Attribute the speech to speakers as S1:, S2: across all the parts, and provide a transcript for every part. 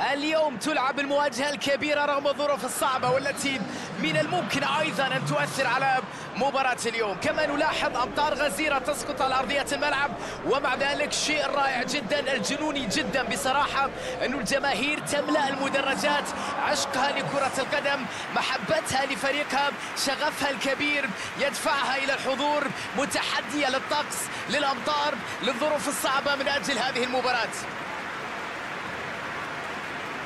S1: اليوم تلعب المواجهة الكبيرة رغم الظروف الصعبة والتي من الممكن أيضا أن تؤثر على مباراة اليوم. كما نلاحظ أمطار غزيرة تسقط على أرضية الملعب ومع ذلك شيء رائع جدا الجنوني جدا. بصراحة أن الجماهير تملأ المدرجات عشقها لكرة القدم محبتها لفريقها شغفها الكبير يدفعها إلى الحضور متحدية للطقس للأمطار للظروف الصعبة من أجل هذه المباراة.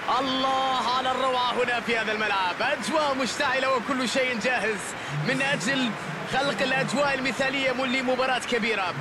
S1: الله على الروعة هنا في هذا الملعب. أجواء مشتعلة وكل شيء جاهز من أجل خلق الأجواء المثالية لمباراة كبيرة.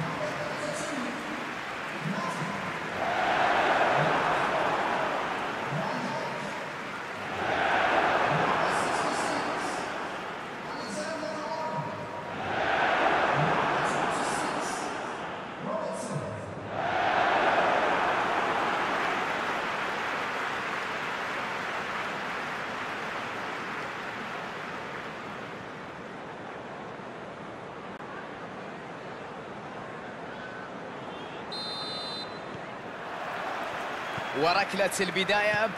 S1: وركلة البداية.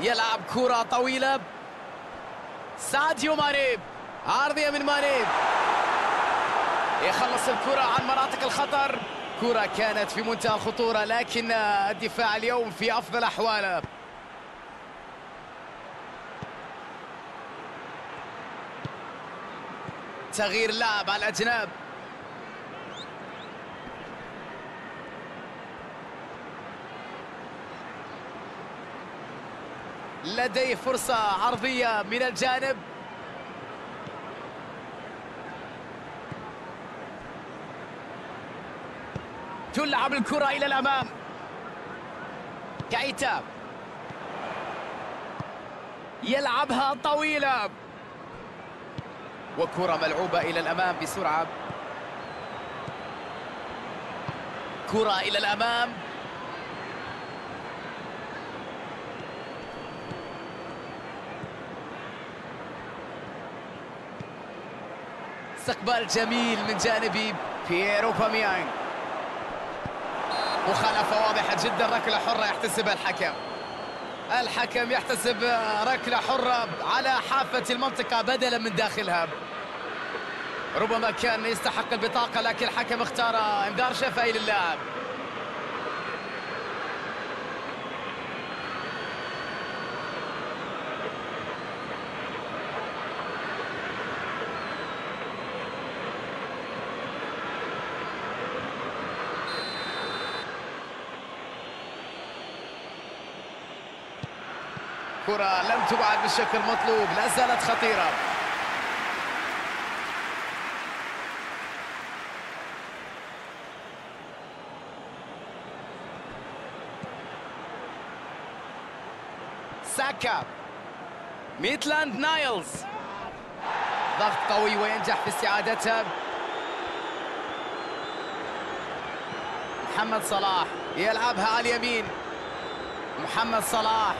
S1: يلعب كرة طويلة. ساديو ماني عارضية من ماني يخلص الكرة عن مناطق الخطر. كرة كانت في منتهى الخطورة لكن الدفاع اليوم في أفضل أحواله. تغيير لاعب على الأجناب. لديه فرصة عرضية من الجانب. تلعب الكرة إلى الأمام. كايتا. يلعبها طويلة. وكرة ملعوبة إلى الأمام بسرعة. كرة إلى الأمام. استقبال جميل من جانب بييرو باميانغ مخالفة واضحة جدا ركلة حرة يحتسبها الحكم. الحكم يحتسب ركلة حرة على حافة المنطقة بدلا من داخلها. ربما كان يستحق البطاقة لكن الحكم اختار إنذار شفهي للاعب. كرة لم تبعد بالشكل المطلوب لا زالت خطيرة. ساكا ميتلاند نايلز. ضغط قوي وينجح في استعادتها محمد صلاح يلعبها على اليمين. محمد صلاح.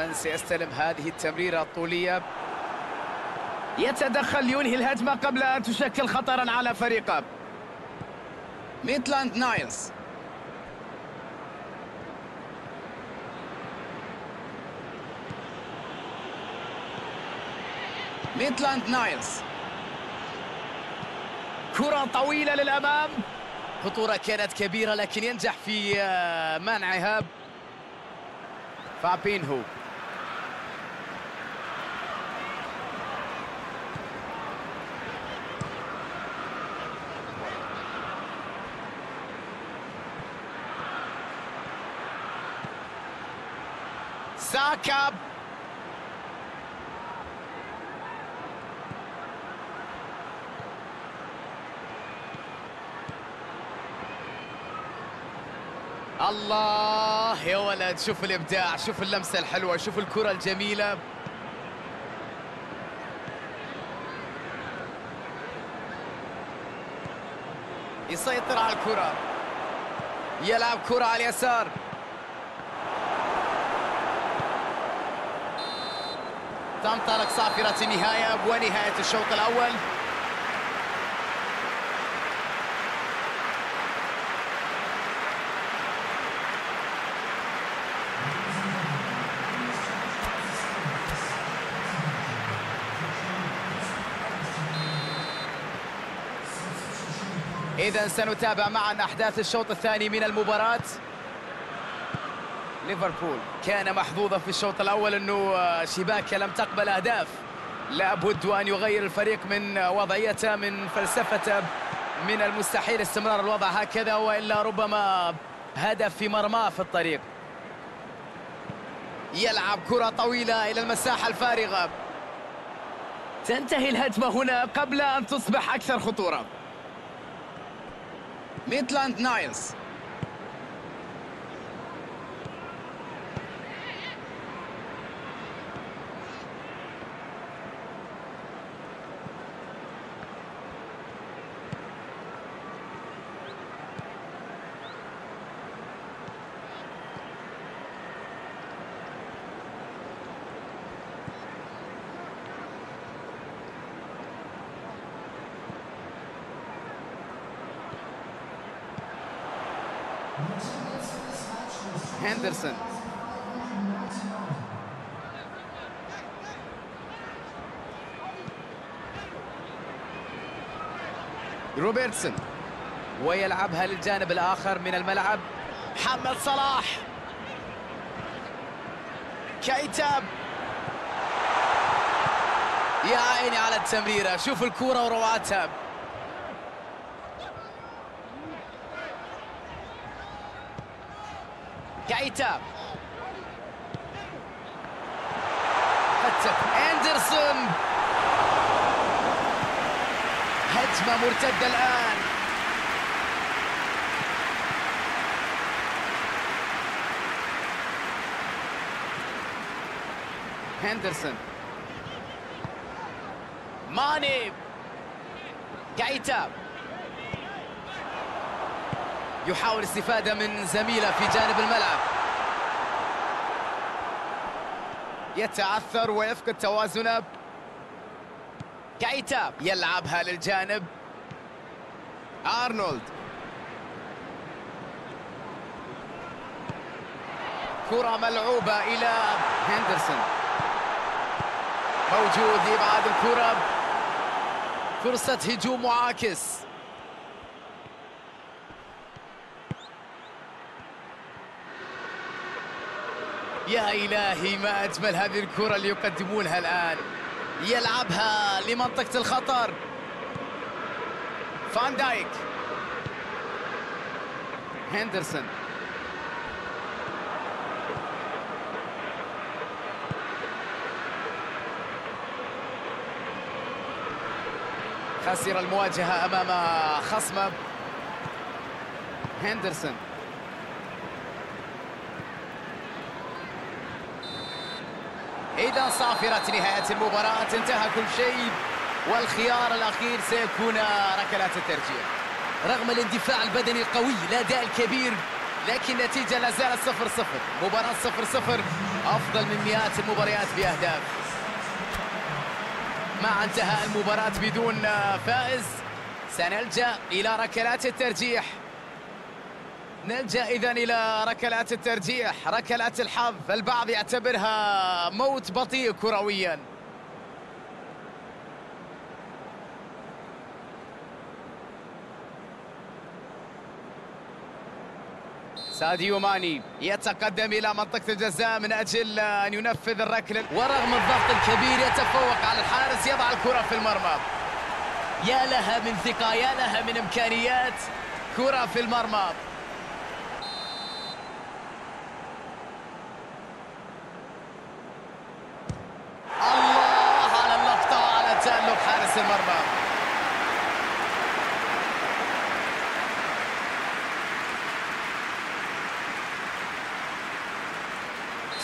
S1: من سيستلم هذه التمريرة الطولية؟ يتدخل ينهي الهجمة قبل أن تشكل خطرا على فريقه. ميتلاند نايلز. ميتلاند نايلز. كرة طويلة للأمام. خطورة كانت كبيرة لكن ينجح في منعها. فابينهو. ساكا الله يا ولد شوف الإبداع شوف اللمسة الحلوة شوف الكرة الجميلة. يسيطر على الكرة. يلعب كرة على اليسار. تنطلق صافرة النهاية ونهاية الشوط الأول. إذا سنتابع معا أحداث الشوط الثاني من المباراة. ليفربول كان محظوظا في الشوط الأول أنه شباكة لم تقبل أهداف. لابد أن يغير الفريق من وضعيته من فلسفته من المستحيل استمرار الوضع هكذا وإلا ربما هدف في مرماه في الطريق. يلعب كرة طويلة إلى المساحة الفارغة. تنتهي الهجمة هنا قبل أن تصبح أكثر خطورة. ميتلاند نايلز. هندرسون روبرتسون ويلعبها للجانب الآخر من الملعب. محمد صلاح. كيتاب يا عيني على التمريرة. شوف الكورة وروعتها كايتا. فتك أندرسون. هجمة مرتدة الآن. هندرسون ماني. كايتا. يحاول استفادة من زميله في جانب الملعب. يتعثر ويفقد توازنه. كايتا يلعبها للجانب. أرنولد. كرة ملعوبة إلى هندرسون. موجود لإبعاد الكرة. فرصة هجوم معاكس يا إلهي ما أجمل هذه الكرة اللي يقدمونها الآن. يلعبها لمنطقة الخطر. فان دايك. هندرسون. خسر المواجهة أمام خصمه هندرسون. إذا صافرة نهاية المباراة انتهى كل شيء والخيار الأخير سيكون ركلات الترجيح. رغم الاندفاع البدني القوي الأداء الكبير لكن النتيجة لا زالت صفر صفر. مباراة صفر صفر أفضل من مئات المباريات بأهداف. مع انتهاء المباراة بدون فائز سنلجأ إلى ركلات الترجيح. نلجأ إذا إلى ركلات الترجيح ركلات الحظ. البعض يعتبرها موت بطيء كرويا. ساديو ماني يتقدم إلى منطقة الجزاء من أجل أن ينفذ الركلة ورغم الضغط الكبير يتفوق على الحارس يضع الكرة في المرمى. يا لها من ثقة يا لها من إمكانيات. كرة في المرمى الله على اللقطة وعلى تألق حارس المرمى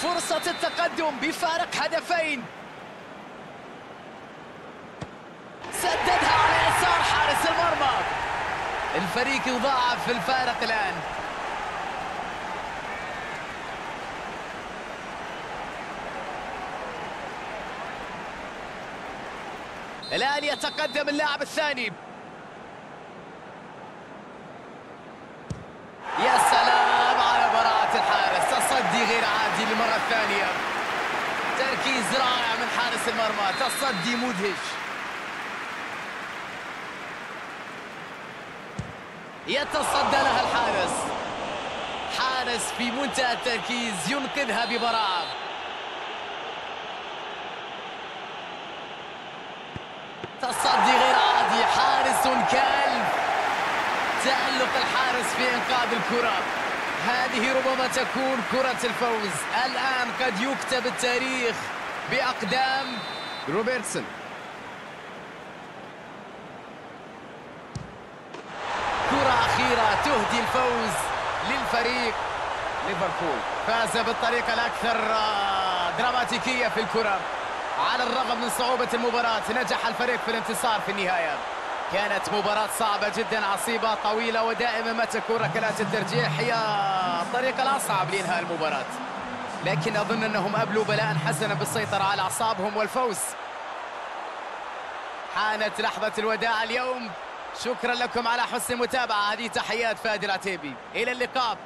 S1: فرصة التقدم بفارق هدفين. سددها على يسار حارس المرمى. الفريق يضاعف في الفارق الآن. الآن يتقدم اللاعب الثاني يا سلام على براءة الحارس تصدي عادي للمرة الثانية. تركيز رائع من حارس المرمى. تصدي مدهش. يتصدى لها الحارس. حارس في منتهى التركيز ينقذها ببراعة تصدي غير عادي. حارس كالف تألق الحارس في إنقاذ الكرة. هذه ربما تكون كرة الفوز. الآن قد يكتب التاريخ بأقدام روبرتسون. كرة أخيرة تهدي الفوز للفريق ليفربول. فاز بالطريقة الأكثر دراماتيكية في الكرة. على الرغم من صعوبة المباراة نجح الفريق في الانتصار في النهاية. كانت مباراة صعبة جدا عصيبة طويلة ودائما ما تكون ركلات الترجيح. هي الطريقة الأصعب لإنهاء المباراة. لكن أظن أنهم أبلوا بلاء حسنا بالسيطرة على أعصابهم والفوز. حانت لحظة الوداع اليوم. شكرا لكم على حسن المتابعة. هذه تحيات فادي العتيبي. إلى اللقاء.